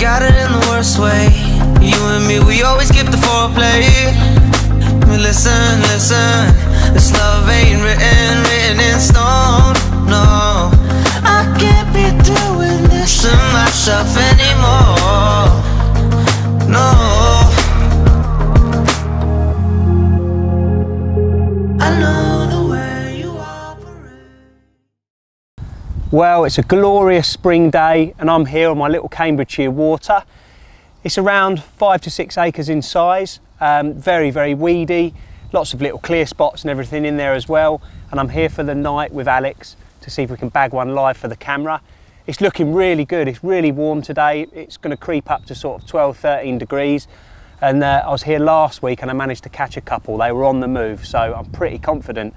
got it in the worst way. You and me, we always skip the foreplay. Listen, listen, this love ain't written, written in stone. No, I can't be doing this to myself anymore. Well, it's a glorious spring day and I'm here on my little Cambridgeshire water. It's around five to six acres in size, um, very, very weedy, lots of little clear spots and everything in there as well. And I'm here for the night with Alex to see if we can bag one live for the camera. It's looking really good. It's really warm today. It's going to creep up to sort of 12, 13 degrees. And uh, I was here last week and I managed to catch a couple. They were on the move, so I'm pretty confident.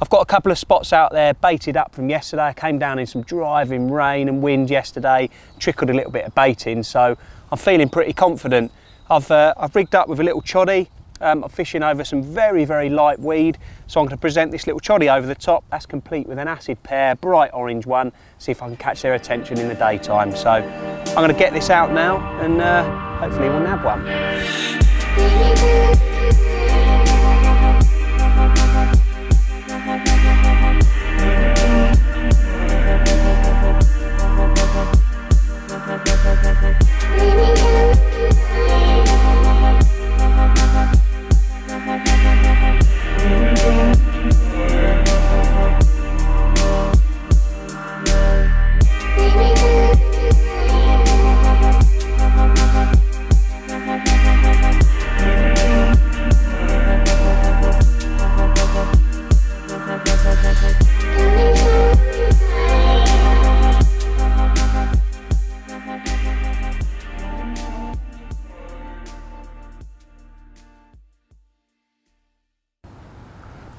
I've got a couple of spots out there baited up from yesterday. I came down in some driving rain and wind yesterday, trickled a little bit of bait in, so I'm feeling pretty confident. I've, uh, I've rigged up with a little choddy. Um, I'm fishing over some very, very light weed. So I'm going to present this little choddy over the top. That's complete with an acid pear, bright orange one. See if I can catch their attention in the daytime. So I'm going to get this out now and uh, hopefully we'll nab one.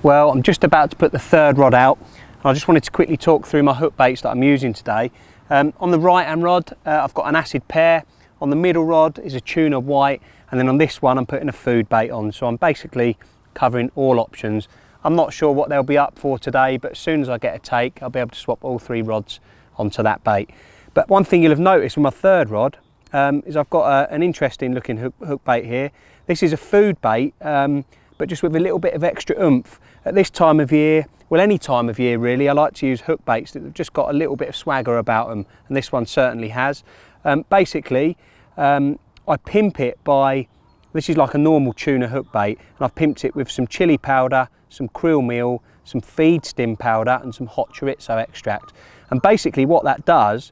Well, I'm just about to put the third rod out. I just wanted to quickly talk through my hook baits that I'm using today. Um, on the right hand rod, uh, I've got an acid pear. On the middle rod is a tuna white. And then on this one, I'm putting a food bait on. So I'm basically covering all options. I'm not sure what they'll be up for today, but as soon as I get a take, I'll be able to swap all three rods onto that bait. But one thing you'll have noticed with my third rod um, is I've got a, an interesting looking hook, hook, bait here. This is a food bait, um, but just with a little bit of extra oomph. At this time of year, well any time of year really, I like to use hook baits that have just got a little bit of swagger about them, and this one certainly has. Um, basically, um, I pimp it by, this is like a normal tuna hook bait, and I've pimped it with some chili powder, some krill meal, some feed stim powder, and some hot chorizo extract. And basically what that does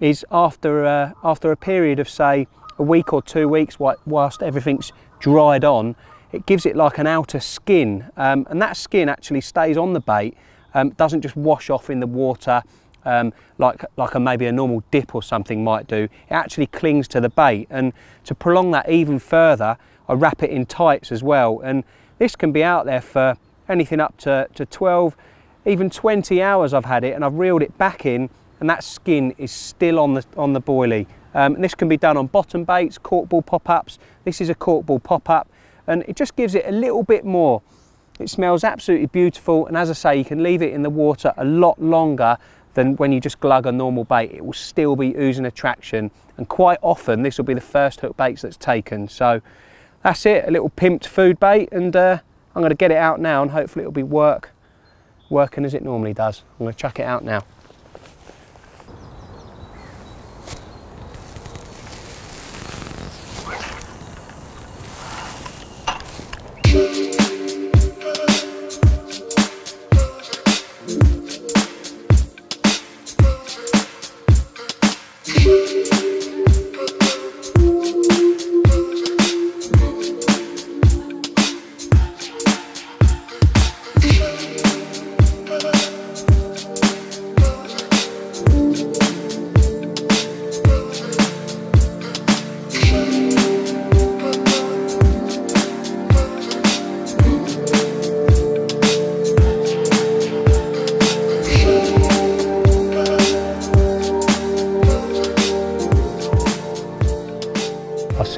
is after, uh, after a period of say a week or two weeks whilst everything's dried on, it gives it like an outer skin um, and that skin actually stays on the bait, um, doesn't just wash off in the water um, like, like a, maybe a normal dip or something might do. It actually clings to the bait and to prolong that even further, I wrap it in tights as well. And this can be out there for anything up to, to 12, even 20 hours I've had it and I've reeled it back in and that skin is still on the, on the boilie. Um, this can be done on bottom baits, corkball pop-ups. This is a corkball pop-up and it just gives it a little bit more. It smells absolutely beautiful and as I say you can leave it in the water a lot longer than when you just glug a normal bait. It will still be oozing attraction and quite often this will be the first hook baits that's taken. So that's it, a little pimped food bait and uh, I'm going to get it out now and hopefully it'll be work, working as it normally does. I'm going to chuck it out now.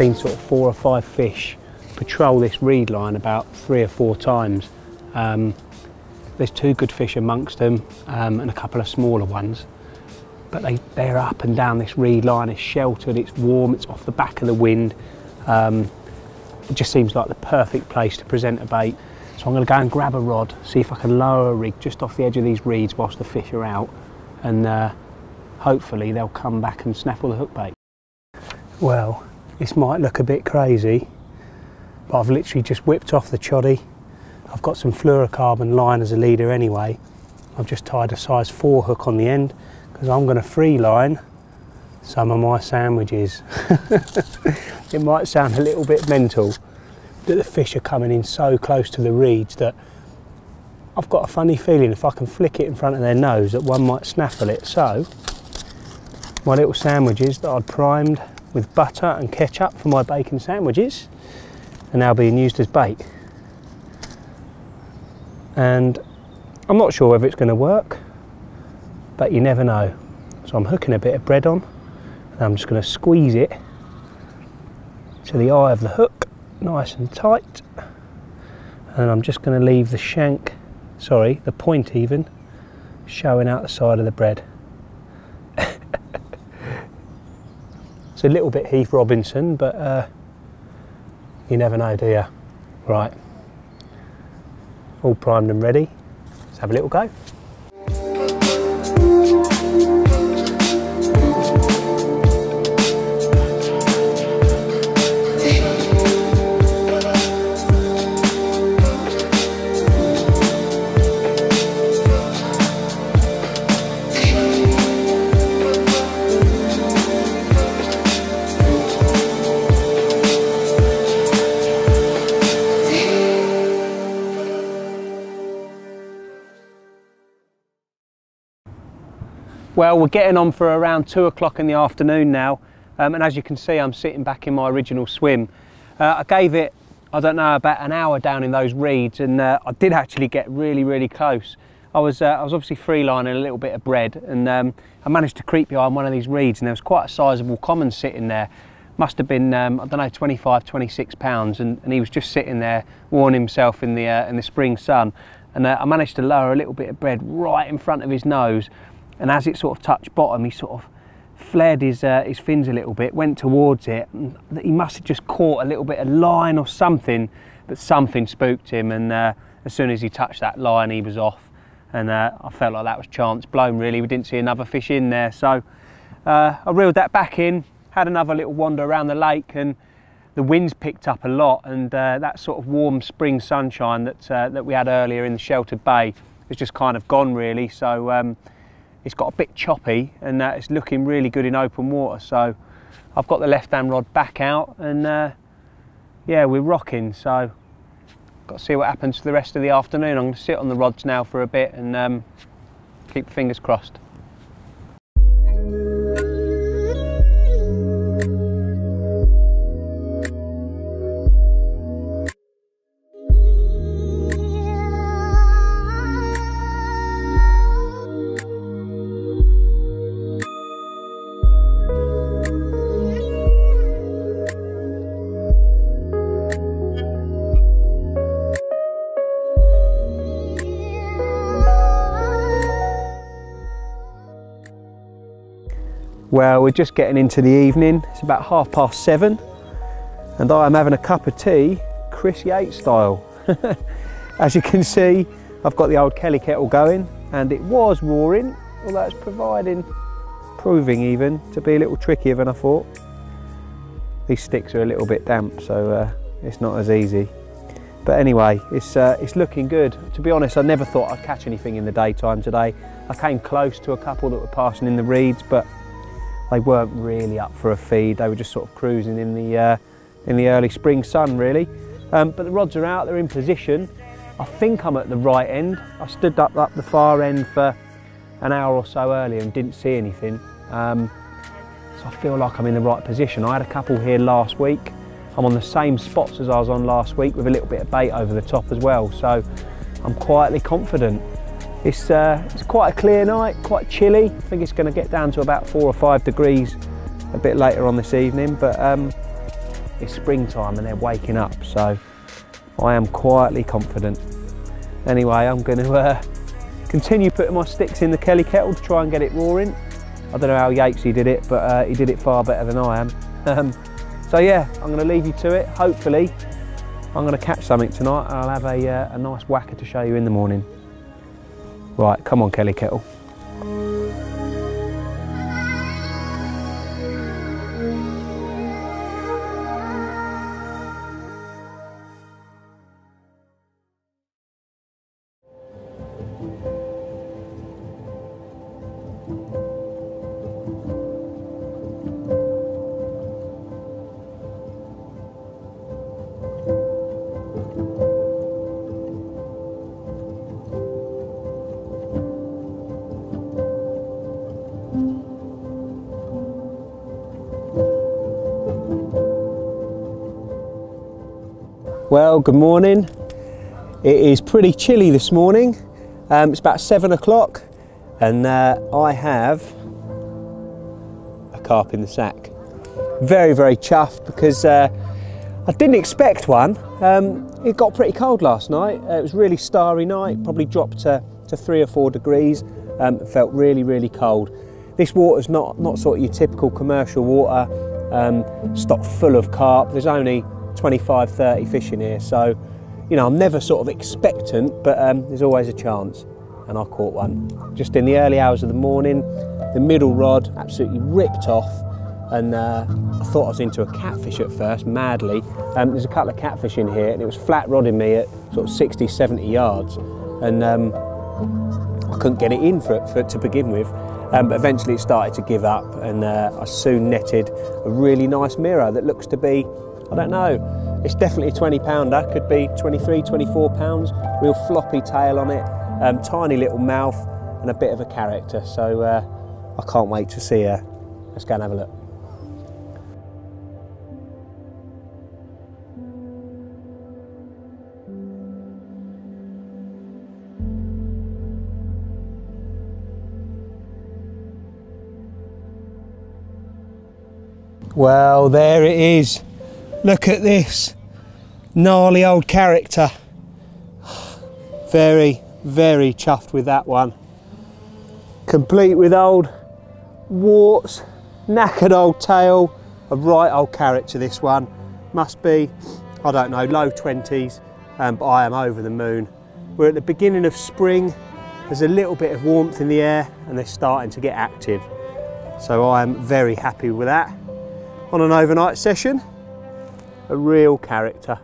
Seen sort of four or five fish patrol this reed line about three or four times. Um, there's two good fish amongst them um, and a couple of smaller ones. but they, they're up and down this reed line, it's sheltered, it's warm, it's off the back of the wind. Um, it just seems like the perfect place to present a bait. So I'm going to go and grab a rod, see if I can lower a rig just off the edge of these reeds whilst the fish are out, and uh, hopefully they'll come back and snaffle the hook bait. Well, this might look a bit crazy, but I've literally just whipped off the choddy. I've got some fluorocarbon line as a leader anyway. I've just tied a size 4 hook on the end because I'm going to free line some of my sandwiches. it might sound a little bit mental, that the fish are coming in so close to the reeds that I've got a funny feeling if I can flick it in front of their nose that one might snaffle it. So my little sandwiches that I'd primed with butter and ketchup for my bacon sandwiches are now being used as bait. And I'm not sure whether it's going to work, but you never know. So I'm hooking a bit of bread on and I'm just going to squeeze it to the eye of the hook nice and tight and I'm just going to leave the shank sorry the point even showing out the side of the bread a little bit Heath Robinson but uh, you never know do you right. All primed and ready. Let's have a little go Well, we're getting on for around two o'clock in the afternoon now, um, and as you can see, I'm sitting back in my original swim. Uh, I gave it, I don't know, about an hour down in those reeds, and uh, I did actually get really, really close. I was, uh, I was obviously freelining a little bit of bread, and um, I managed to creep behind one of these reeds, and there was quite a sizable common sitting there. Must have been, um, I don't know, 25, 26 pounds, and, and, he was just sitting there, warming himself in the, uh, in the spring sun. And uh, I managed to lower a little bit of bread right in front of his nose, and as it sort of touched bottom he sort of flared his, uh, his fins a little bit, went towards it. he must have just caught a little bit of line or something, but something spooked him. And uh, as soon as he touched that line, he was off. And uh, I felt like that was chance blown, really. We didn't see another fish in there. So uh, I reeled that back in, had another little wander around the lake, and the winds picked up a lot. And uh, that sort of warm spring sunshine that, uh, that we had earlier in the sheltered bay has just kind of gone, really. So um, it's got a bit choppy and uh, it's looking really good in open water. So I've got the left hand rod back out and uh, yeah, we're rocking. So got to see what happens for the rest of the afternoon. I'm going to sit on the rods now for a bit and um, keep fingers crossed. Well, we're just getting into the evening. It's about half past seven and I am having a cup of tea, Chris Yates style. As you can see, I've got the old Kelly kettle going and it was roaring, although it's providing, proving even, to be a little trickier than I thought. These sticks are a little bit damp, so uh, it's not as easy. But anyway, it's, uh, it's looking good. To be honest, I never thought I'd catch anything in the daytime today. I came close to a couple that were passing in the reeds, but they weren't really up for a feed. They were just sort of cruising in the, uh, in the early spring sun really. Um, but the rods are out, they're in position. I think I'm at the right end. I stood up, up the far end for an hour or so earlier and didn't see anything. Um, so I feel like I'm in the right position. I had a couple here last week. I'm on the same spots as I was on last week with a little bit of bait over the top as well. So I'm quietly confident. It's, uh, it's quite a clear night, quite chilly. I think it's going to get down to about four or five degrees a bit later on this evening, but um, it's springtime and they're waking up, so I am quietly confident. Anyway, I'm going to uh, continue putting my sticks in the Kelly kettle to try and get it roaring, I don't know how Yatesy did it, but uh, he did it far better than I am. Um, so yeah, I'm going to leave you to it. Hopefully, I'm going to catch something tonight and I'll have a, uh, a nice whacker to show you in the morning. Right, come on Kelly Kettle. Well, good morning. It is pretty chilly this morning. Um, it's about seven o'clock, and uh, I have a carp in the sack. Very, very chuffed because uh, I didn't expect one. Um, it got pretty cold last night. Uh, it was really starry night, probably dropped to, to three or four degrees. Um, felt really, really cold. This water's not, not sort of your typical commercial water, um, stocked full of carp. There's only 25, 30 fish in here. So, you know, I'm never sort of expectant, but um, there's always a chance. And I caught one just in the early hours of the morning. The middle rod absolutely ripped off, and uh, I thought I was into a catfish at first, madly. Um, there's a couple of catfish in here, and it was flat rodding me at sort of 60, 70 yards, and um, I couldn't get it in for, for to begin with. Um, but eventually it started to give up, and uh, I soon netted a really nice mirror that looks to be I don't know. It's definitely a 20 pounder, could be 23, 24 pounds. Real floppy tail on it, um, tiny little mouth and a bit of a character. So uh, I can't wait to see her. Let's go and have a look. Well, there it is. Look at this gnarly old character. Very, very chuffed with that one. Complete with old warts, knackered old tail, a right old character this one. Must be, I don't know, low 20s, um, but I am over the moon. We're at the beginning of spring, there's a little bit of warmth in the air and they're starting to get active. So I am very happy with that. On an overnight session, a real character.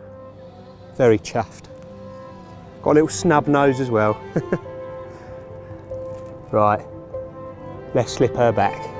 Very chuffed. Got a little snub nose as well. right, let's slip her back.